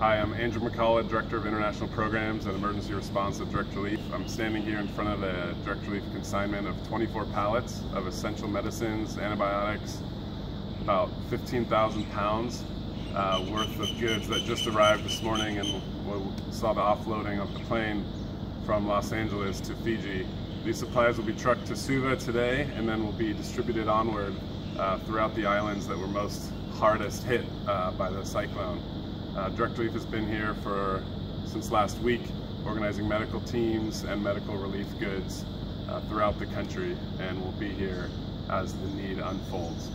Hi, I'm Andrew McCullough, Director of International Programs and Emergency Response at Direct Relief. I'm standing here in front of a Direct Relief consignment of 24 pallets of essential medicines, antibiotics, about 15,000 pounds uh, worth of goods that just arrived this morning and we saw the offloading of the plane from Los Angeles to Fiji. These supplies will be trucked to Suva today and then will be distributed onward uh, throughout the islands that were most hardest hit uh, by the cyclone. Uh, Direct Relief has been here for since last week, organizing medical teams and medical relief goods uh, throughout the country, and will be here as the need unfolds.